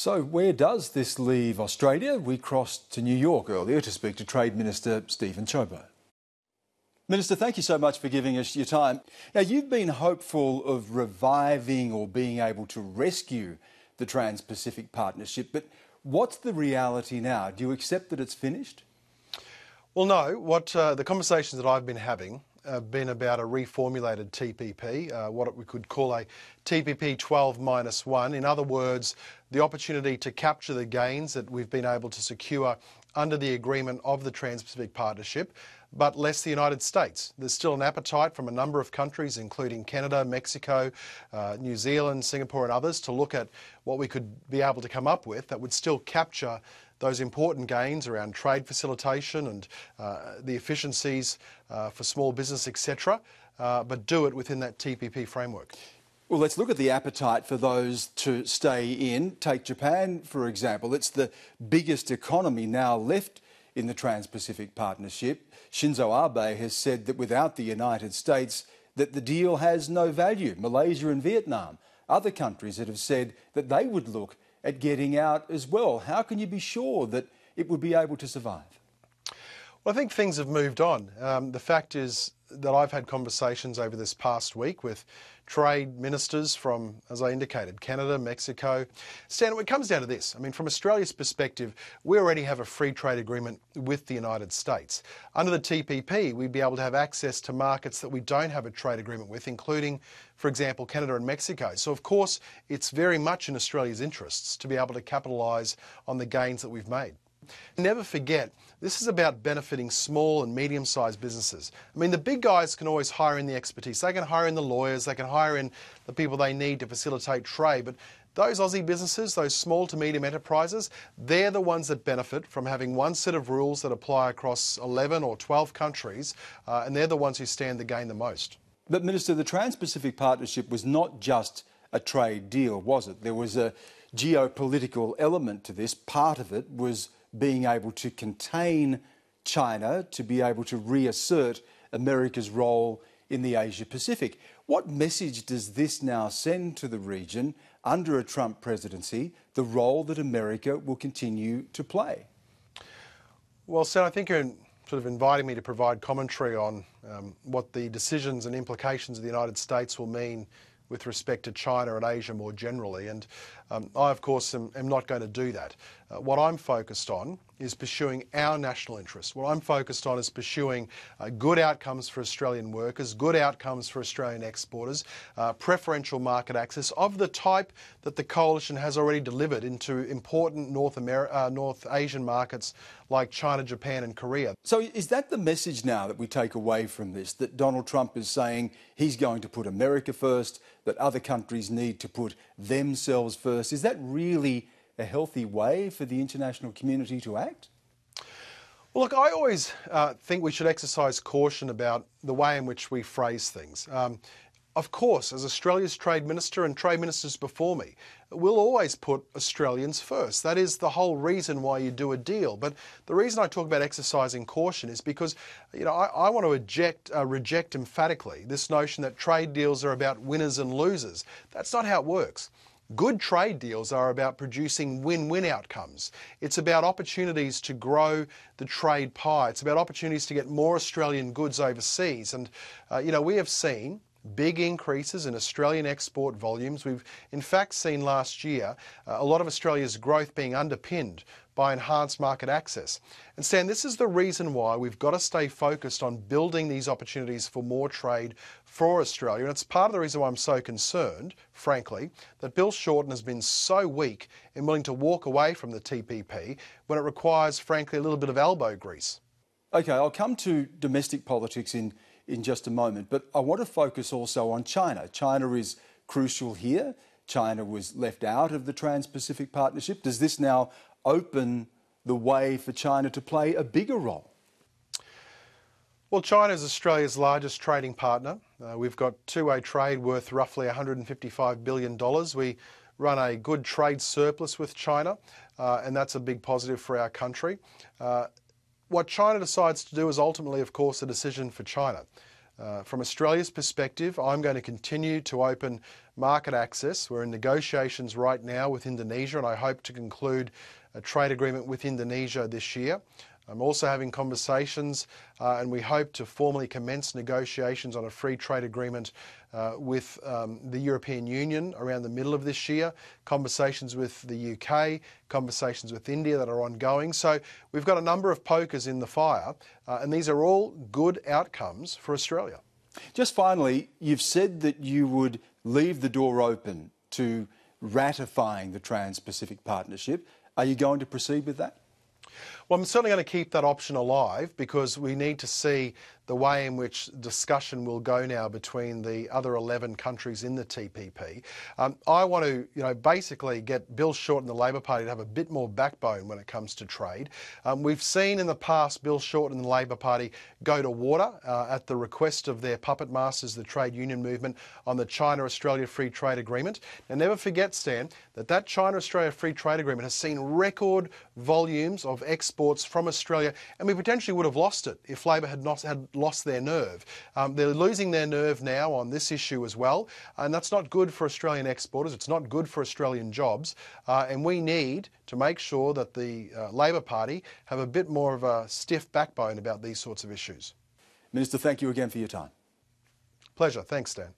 So, where does this leave Australia? We crossed to New York earlier to speak to Trade Minister Steven Ciobo. Minister, thank you so much for giving us your time. Now, you've been hopeful of reviving or being able to rescue the Trans Pacific Partnership, but what's the reality now? Do you accept that it's finished? Well, no. What uh, the conversations that I've been having been about a reformulated TPP, uh, what we could call a TPP 12 minus 1. In other words, the opportunity to capture the gains that we've been able to secure under the agreement of the Trans Pacific Partnership, but less the United States. There's still an appetite from a number of countries, including Canada, Mexico, uh, New Zealand, Singapore, and others, to look at what we could be able to come up with that would still capture those important gains around trade facilitation and uh, the efficiencies uh, for small business, etc., uh, but do it within that TPP framework. Well, let's look at the appetite for those to stay in. Take Japan, for example. It's the biggest economy now left in the Trans-Pacific Partnership. Shinzo Abe has said that without the United States, that the deal has no value. Malaysia and Vietnam, other countries that have said that they would look at getting out as well. How can you be sure that it would be able to survive? Well, I think things have moved on. Um, the fact is that I've had conversations over this past week with trade ministers from, as I indicated, Canada, Mexico. Stan, it comes down to this. I mean, from Australia's perspective, we already have a free trade agreement with the United States. Under the TPP, we'd be able to have access to markets that we don't have a trade agreement with, including, for example, Canada and Mexico. So, of course, it's very much in Australia's interests to be able to capitalise on the gains that we've made. Never forget, this is about benefiting small and medium sized businesses. I mean, the big guys can always hire in the expertise. They can hire in the lawyers, they can hire in the people they need to facilitate trade. But those Aussie businesses, those small to medium enterprises, they're the ones that benefit from having one set of rules that apply across 11 or 12 countries, uh, and they're the ones who stand to gain the most. But, Minister, the Trans Pacific Partnership was not just a trade deal, was it? There was a geopolitical element to this. Part of it was being able to contain China, to be able to reassert America's role in the Asia Pacific. What message does this now send to the region under a Trump presidency, the role that America will continue to play? Well, Sen, I think you're sort of inviting me to provide commentary on um, what the decisions and implications of the United States will mean with respect to China and Asia more generally. And um, I, of course, am, am, not going to do that. Uh, what I'm focused on is pursuing our national interests. What I'm focused on is pursuing uh, good outcomes for Australian workers, good outcomes for Australian exporters, uh, preferential market access of the type that the coalition has already delivered into important North, Ameri- uh, North Asian markets like China, Japan, and Korea. So, is that the message now that we take away from this? That Donald Trump is saying he's going to put America first, that other countries need to put themselves first? Is that really a healthy way for the international community to act? Well, look, I always uh, think we should exercise caution about the way in which we phrase things. Um, of course, as Australia's Trade Minister and Trade Ministers before me, we'll always put Australians first. That is the whole reason why you do a deal. But the reason I talk about exercising caution is because, you know, I, I want to eject, uh, reject emphatically this notion that trade deals are about winners and losers. That's not how it works. Good trade deals are about producing win win outcomes. It's about opportunities to grow the trade pie. It's about opportunities to get more Australian goods overseas. And, uh, you know, we have seen big increases in Australian export volumes. We've in fact seen last year uh, a lot of Australia's growth being underpinned by enhanced market access. And Stan, this is the reason why we've got to stay focused on building these opportunities for more trade for Australia. And it's part of the reason why I'm so concerned, frankly, that Bill Shorten has been so weak in willing to walk away from the TPP when it requires, frankly, a little bit of elbow grease. Okay, I'll come to domestic politics in in just a moment. But I want to focus also on China. China is crucial here. China was left out of the Trans Pacific Partnership. Does this now open the way for China to play a bigger role? Well, China is Australia's largest trading partner. Uh, we've got two way trade worth roughly $155 billion. We run a good trade surplus with China, uh, and that's a big positive for our country. Uh, what China decides to do is ultimately, of course, a decision for China. Uh, from Australia's perspective, I'm going to continue to open market access. We're in negotiations right now with Indonesia, and I hope to conclude a trade agreement with Indonesia this year. I'm also having conversations, uh, and we hope to formally commence negotiations on a free trade agreement uh, with um, the European Union around the middle of this year, conversations with the UK, conversations with India that are ongoing. So we've got a number of pokers in the fire, uh, and these are all good outcomes for Australia. Just finally, you've said that you would leave the door open to ratifying the Trans Pacific Partnership. Are you going to proceed with that? Well, I'm certainly going to keep that option alive because we need to see the way in which discussion will go now between the other 11 countries in the TPP. Um, I want to, you know, basically get Bill Shorten and the Labor Party to have a bit more backbone when it comes to trade. Um, we've seen in the past Bill Shorten and the Labor Party go to water uh, at the request of their puppet masters, the trade union movement, on the China-Australia Free Trade Agreement. Now, never forget, Stan, that that China-Australia Free Trade Agreement has seen record volumes of exports from Australia, and we potentially would have lost it if Labor had not had lost their nerve. Um, they're losing their nerve now on this issue as well, and that's not good for Australian exporters. It's not good for Australian jobs, uh, and we need to make sure that the uh, Labor Party have a bit more of a stiff backbone about these sorts of issues. Minister, thank you again for your time. Pleasure. Thanks, Dan.